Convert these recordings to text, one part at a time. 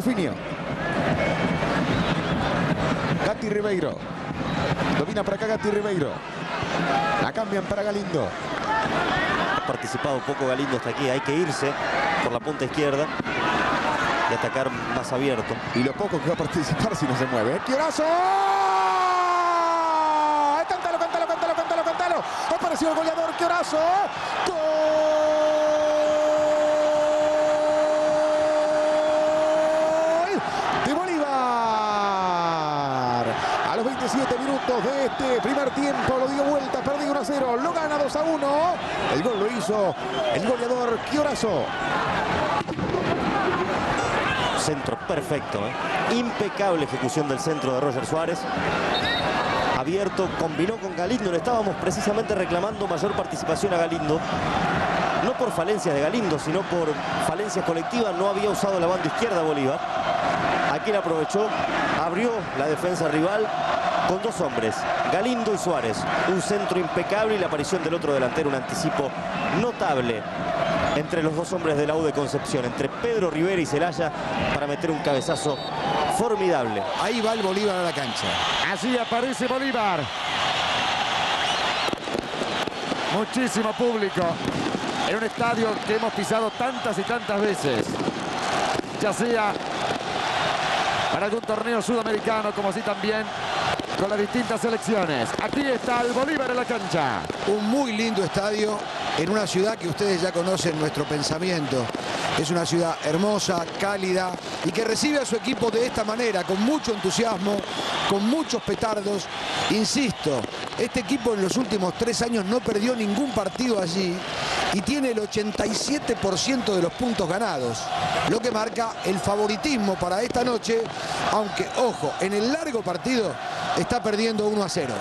Tufinio. Gatti Ribeiro. Domina para acá Gatti Ribeiro. La cambian para Galindo. Ha participado un poco Galindo hasta aquí. Hay que irse por la punta izquierda y atacar más abierto. Y lo poco que va a participar si no se mueve. ¿eh? ¡Quiorazo! ¡Cántalo, cántalo, cántalo, cántalo, cántalo! Apareció el goleador, ¡Quiorazo! ¡Gol! De Bolívar. A los 27 de este primer tiempo lo dio vuelta, perdió 1 a 0, lo gana 2 a 1. El gol lo hizo el goleador Quiorazo. Centro perfecto, ¿eh? impecable ejecución del centro de Roger Suárez. Abierto, combinó con Galindo, le estábamos precisamente reclamando mayor participación a Galindo. No por falencias de Galindo, sino por falencias colectivas. No había usado la banda izquierda Bolívar. Aquí la aprovechó, abrió la defensa rival con dos hombres, Galindo y Suárez. Un centro impecable y la aparición del otro delantero, un anticipo notable entre los dos hombres de la U de Concepción, entre Pedro Rivera y Celaya, para meter un cabezazo formidable. Ahí va el Bolívar a la cancha. Así aparece Bolívar. Muchísimo público en un estadio que hemos pisado tantas y tantas veces. Ya sea para algún torneo sudamericano, como así también con las distintas selecciones. Aquí está el Bolívar en la cancha. Un muy lindo estadio en una ciudad que ustedes ya conocen nuestro pensamiento. Es una ciudad hermosa, cálida y que recibe a su equipo de esta manera, con mucho entusiasmo, con muchos petardos. Insisto, este equipo en los últimos tres años no perdió ningún partido allí y tiene el 87% de los puntos ganados, lo que marca el favoritismo para esta noche, aunque, ojo, en el largo partido está perdiendo 1 a 0.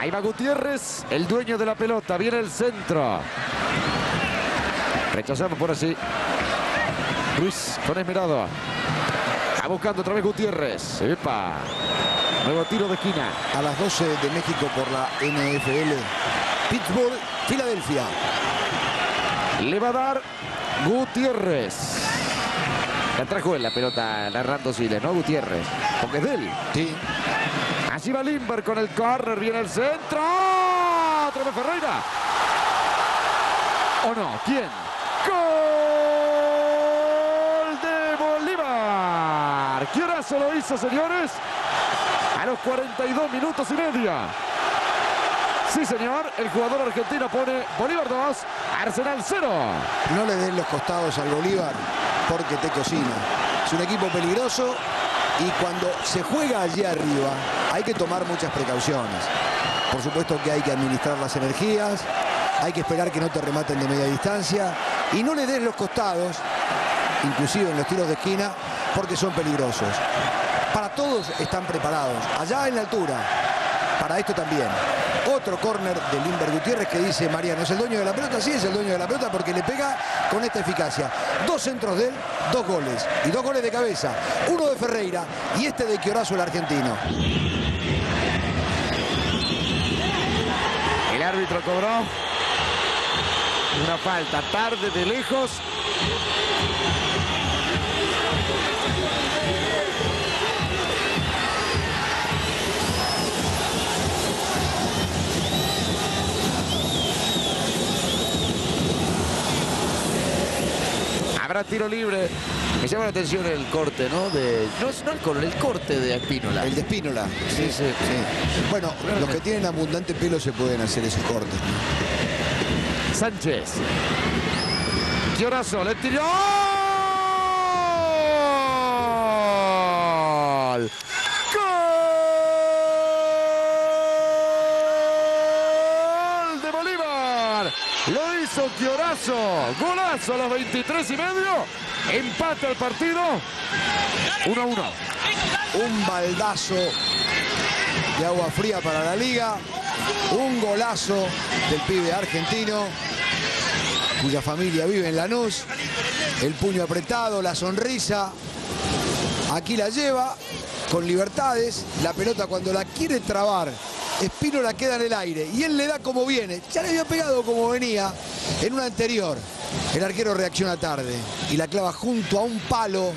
Ahí va Gutiérrez, el dueño de la pelota, viene el centro. Rechazamos por así. Luis con Esmerado. Va buscando otra vez Gutiérrez. Epa. Nuevo tiro de esquina. A las 12 de México por la NFL. Pittsburgh, Filadelfia. Le va a dar Gutiérrez. La trajo en la pelota narrando Siles, ¿no? Gutiérrez. Porque es de él. Sí. Así va Limber con el córner. Viene el centro. Otra Ferreira. ¿O no? ¿Quién? ¡Gol de Bolívar! ¿Qué horazo lo hizo, señores? A los 42 minutos y media. Sí, señor. El jugador argentino pone Bolívar 2, Arsenal 0. No le den los costados al Bolívar porque te cocina. Es un equipo peligroso y cuando se juega allí arriba hay que tomar muchas precauciones. Por supuesto que hay que administrar las energías, hay que esperar que no te rematen de media distancia y no le des los costados, inclusive en los tiros de esquina, porque son peligrosos. Para todos están preparados, allá en la altura, para esto también. Otro córner de Limber Gutiérrez que dice Mariano, ¿es el dueño de la pelota? Sí, es el dueño de la pelota porque le pega con esta eficacia. Dos centros de él, dos goles. Y dos goles de cabeza. Uno de Ferreira y este de Quiorazo, el argentino. El árbitro cobró una falta tarde de lejos. Habrá tiro libre. Me llama la atención el corte, ¿no? De, no, no el, cor- el corte de Espínola. El de Espínola. Sí, sí. Sí. Bueno, los que tienen abundante pelo se pueden hacer esos cortes. Sánchez. Llorazo, le tiró. ¡Gol! ¡Gol de Bolívar! Lo Chiorazo. Golazo a los 23 y medio. Empate el partido. 1 a 1. Un baldazo de agua fría para la liga. Un golazo del pibe argentino, cuya familia vive en Lanús. El puño apretado, la sonrisa. Aquí la lleva con libertades. La pelota cuando la quiere trabar, Espino la queda en el aire y él le da como viene. Ya le había pegado como venía en una anterior. El arquero reacciona tarde y la clava junto a un palo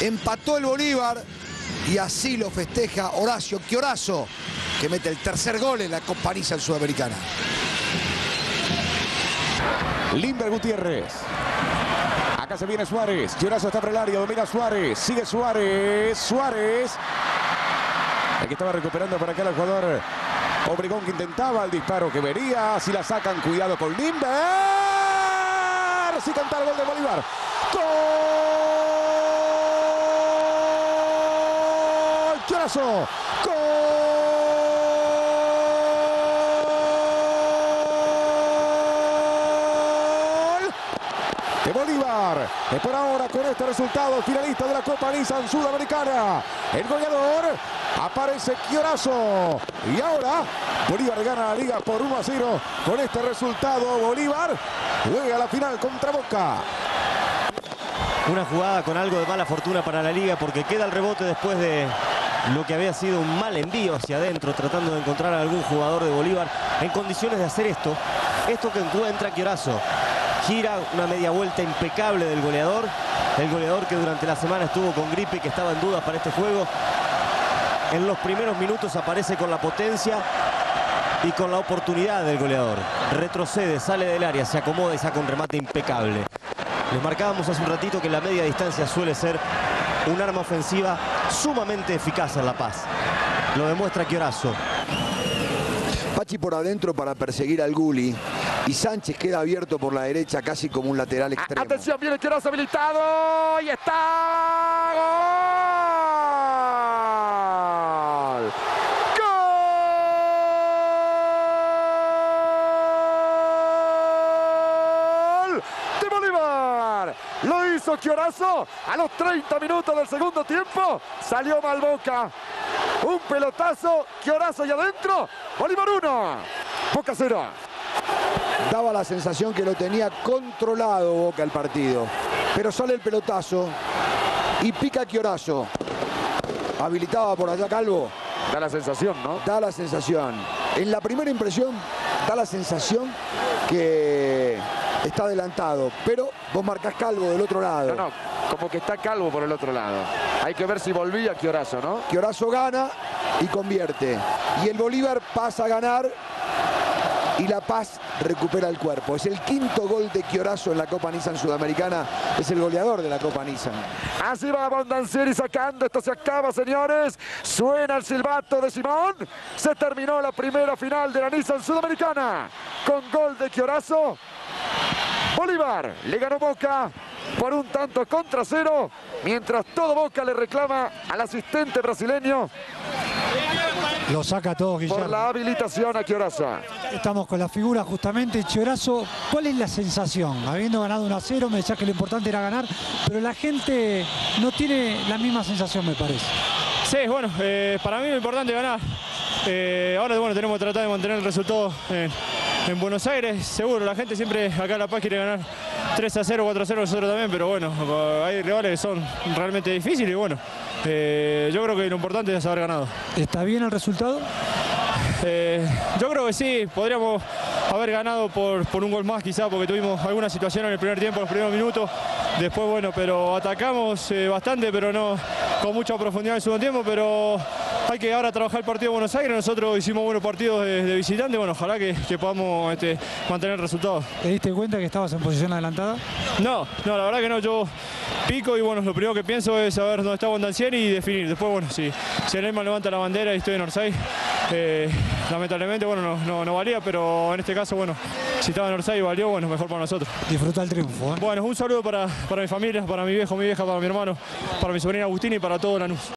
Empató el Bolívar y así lo festeja Horacio Chiorazo, que mete el tercer gol en la Copa Nissan Sudamericana. Limber Gutiérrez. Acá se viene Suárez. Llorazo está por el área. Domina Suárez. Sigue Suárez. Suárez. Aquí estaba recuperando para acá el jugador Obregón que intentaba el disparo que vería. Si la sacan, cuidado con Limber. Si canta el gol de Bolívar. ¡Gol! Llorazo. ¡Gol! de Bolívar. Es por ahora con este resultado finalista de la Copa Nissan Sudamericana. El goleador aparece Chiorazo. Y ahora Bolívar gana la liga por 1 a 0. Con este resultado Bolívar juega la final contra Boca. Una jugada con algo de mala fortuna para la liga porque queda el rebote después de lo que había sido un mal envío hacia adentro tratando de encontrar a algún jugador de Bolívar en condiciones de hacer esto. Esto que encuentra Chiorazo. Gira una media vuelta impecable del goleador. El goleador que durante la semana estuvo con gripe y que estaba en dudas para este juego. En los primeros minutos aparece con la potencia y con la oportunidad del goleador. Retrocede, sale del área, se acomoda y saca un remate impecable. Les marcábamos hace un ratito que la media distancia suele ser un arma ofensiva sumamente eficaz en La Paz. Lo demuestra Chiorazo. Pachi por adentro para perseguir al Guli. Y Sánchez queda abierto por la derecha casi como un lateral extremo. Atención, viene Chiorazo habilitado y está. ¡Gol! Chiorazo a los 30 minutos del segundo tiempo. Salió Malboca. Un pelotazo. Chiorazo y adentro. Bolívar 1. Boca 0. Daba la sensación que lo tenía controlado Boca el partido. Pero sale el pelotazo y pica Chiorazo. Habilitaba por allá Calvo. Da la sensación, ¿no? Da la sensación. En la primera impresión da la sensación que está adelantado. Pero vos marcás Calvo del otro lado. No, no, como que está calvo por el otro lado. Hay que ver si volvía Chiorazo, ¿no? Chiorazo gana y convierte. Y el Bolívar pasa a ganar y La Paz recupera el cuerpo. Es el quinto gol de Chiorazo en la Copa Nissan Sudamericana. Es el goleador de la Copa Nissan. Así va Bondancieri sacando. Esto se acaba, señores. Suena el silbato de Simón. Se terminó la primera final de la Nissan Sudamericana. Con gol de Chiorazo. Bolívar le ganó Boca por un tanto contra cero. Mientras todo Boca le reclama al asistente brasileño Lo saca todo por Guillermo. la habilitación a Chiorazo. Estamos con la figura justamente. Chiorazo, ¿cuál es la sensación? Habiendo ganado 1 a 0, me decía que lo importante era ganar, pero la gente no tiene la misma sensación, me parece. Sí, bueno, eh, para mí lo importante es ganar. Eh, ahora bueno, tenemos que tratar de mantener el resultado en, en Buenos Aires. Seguro, la gente siempre acá en La Paz quiere ganar 3 a 0, 4 a 0 nosotros también, pero bueno, hay rivales que son realmente difíciles y bueno, eh, yo creo que lo importante es haber ganado. ¿Está bien el resultado? Eh, yo creo que sí, podríamos haber ganado por, por un gol más quizá porque tuvimos alguna situación en el primer tiempo, los primeros minutos. Después, bueno, pero atacamos eh, bastante, pero no con mucha profundidad en el segundo tiempo, pero hay que ahora trabajar el partido de Buenos Aires. Nosotros hicimos buenos partidos de, de visitante, bueno, ojalá que, que podamos este, mantener el resultado. ¿Te diste cuenta que estabas en posición adelantada? No, no, la verdad que no, yo pico y bueno, lo primero que pienso es saber dónde está Bondancieri y definir. Después, bueno, si, si el Elma levanta la bandera y estoy en Orsay, eh, lamentablemente, bueno, no, no, no valía, pero en este caso, bueno, si estaba en Orsay y valió, bueno, mejor para nosotros. Disfruta el triunfo. ¿eh? Bueno, un saludo para, para mi familia, para mi viejo, mi vieja, para mi hermano, para mi sobrina Agustina y para todo Lanús.